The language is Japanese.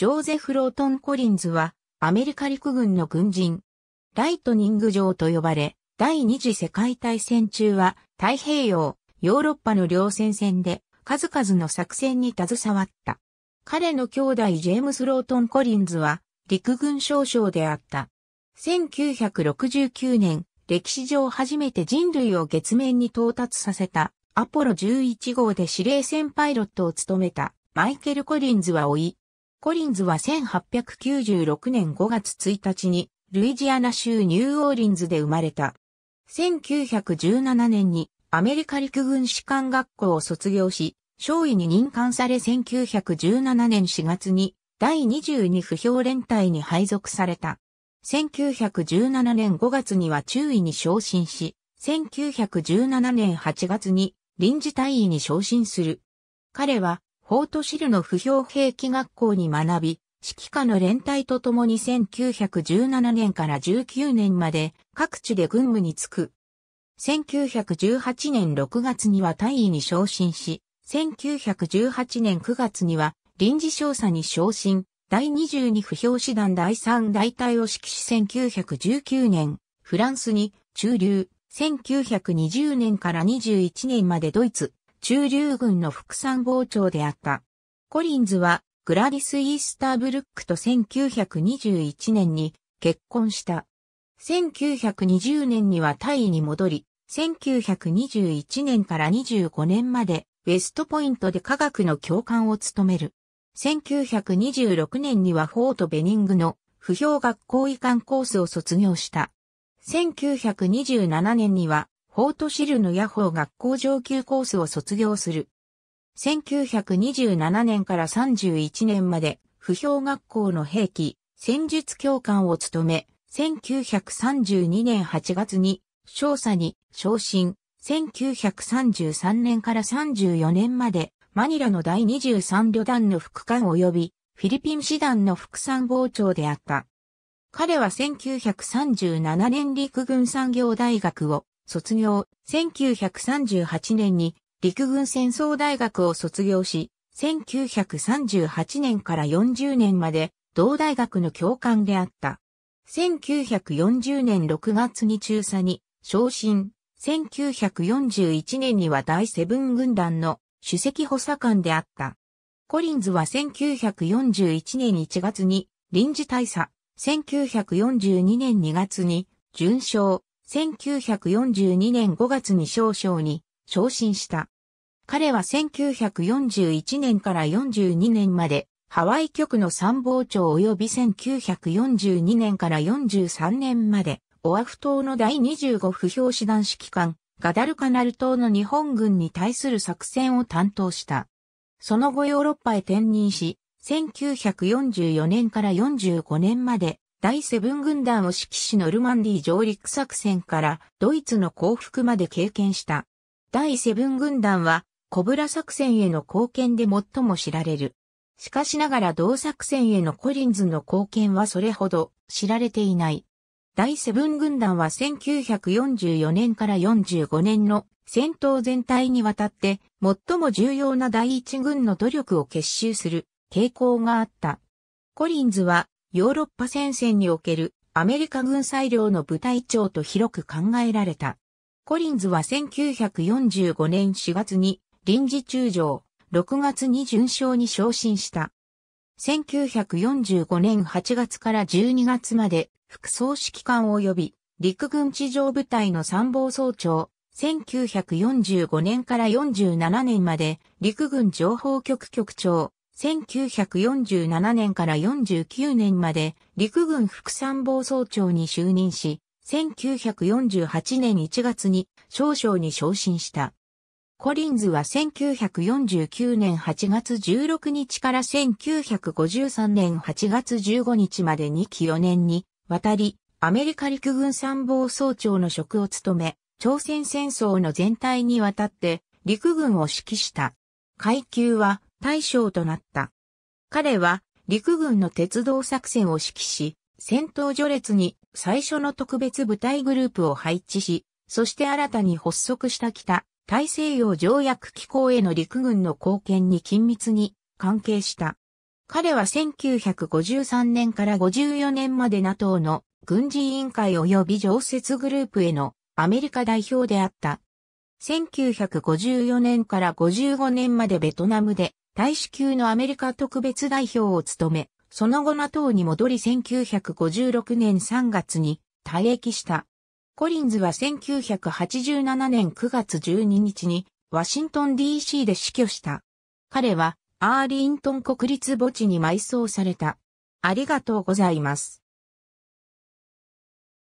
ジョーゼフ・ロートン・コリンズは、アメリカ陸軍の軍人。 Lightning Joe と呼ばれ、第二次世界大戦中は、太平洋、ヨーロッパの両戦線で、数々の作戦に携わった。彼の兄弟ジェームス・ロートン・コリンズは、陸軍少将であった。1969年、歴史上初めて人類を月面に到達させたアポロ11号で司令船パイロットを務めたマイケル・コリンズは甥。コリンズは1896年5月1日にルイジアナ州ニューオーリンズで生まれた。1917年にアメリカ陸軍士官学校を卒業し、少尉に任官され1917年4月に第22不評連隊に配属された。1917年5月には中尉に昇進し、1917年8月に臨時隊員に昇進する。彼は、フォートシルの不評兵器学校に学び、指揮下の連隊と共に1917年から19年まで各地で軍務に就く。1918年6月には大尉に昇進し、1918年9月には臨時少佐に昇進、第22不評師団第3大隊を指揮し1919年、フランスに駐留、1920年から21年までドイツ、駐留軍の副参謀長であった。コリンズはグラディス・イースターブルックと1921年に結婚した。1920年にはタイに戻り、1921年から25年までウェストポイントで科学の教官を務める。1926年にはフォート・ベニングの不評学校移管コースを卒業した。1927年には、フォートシルのヤホー学校上級コースを卒業する。1927年から31年まで、不評学校の兵器、戦術教官を務め、1932年8月に、少佐に昇進、1933年から34年まで、マニラの第23旅団の副官及び、フィリピン師団の副参謀長であった。彼は1937年陸軍産業大学を卒業、1938年に陸軍戦争大学を卒業し、1938年から40年まで同大学の教官であった。1940年6月に中佐に昇進、1941年には第セブン軍団の主席補佐官であった。コリンズは1941年1月に臨時大佐、1942年2月に準将、1942年5月に少将に昇進した。彼は1941年から42年までハワイ局の参謀長及び1942年から43年までオアフ島の第25不評師団指揮官ガダルカナル島の日本軍に対する作戦を担当した。その後ヨーロッパへ転任し、1944年から45年まで第セブン軍団を指揮しノルマンディ上陸作戦からドイツの降伏まで経験した。第セブン軍団はコブラ作戦への貢献で最も知られる。しかしながら同作戦へのコリンズの貢献はそれほど知られていない。第セブン軍団は1944年から45年の戦闘全体にわたって最も重要な第一軍の努力を結集する傾向があった。コリンズはヨーロッパ戦線におけるアメリカ軍裁量の部隊長と広く考えられた。コリンズは1945年4月に臨時中将、6月に準将に昇進した。1945年8月から12月まで副総指揮官及び陸軍地上部隊の参謀総長、1945年から47年まで陸軍情報局局長、1947年から49年まで陸軍副参謀総長に就任し、1948年1月に少将に昇進した。コリンズは1949年8月16日から1953年8月15日まで2期4年に渡り、アメリカ陸軍参謀総長の職を務め、朝鮮戦争の全体にわたって陸軍を指揮した。階級は大将となった。彼は陸軍の鉄道作戦を指揮し、戦闘序列に最初の特別部隊グループを配置し、そして新たに発足した北大西洋条約機構への陸軍の貢献に緊密に関係した。彼は1953年から54年まで NATO の軍事委員会及び常設グループへのアメリカ代表であった。1954年から55年までベトナムで大使級のアメリカ特別代表を務め、その後 NATO に戻り1956年3月に退役した。コリンズは1987年9月12日にワシントン DC で死去した。彼はアーリントン国立墓地に埋葬された。ありがとうございます。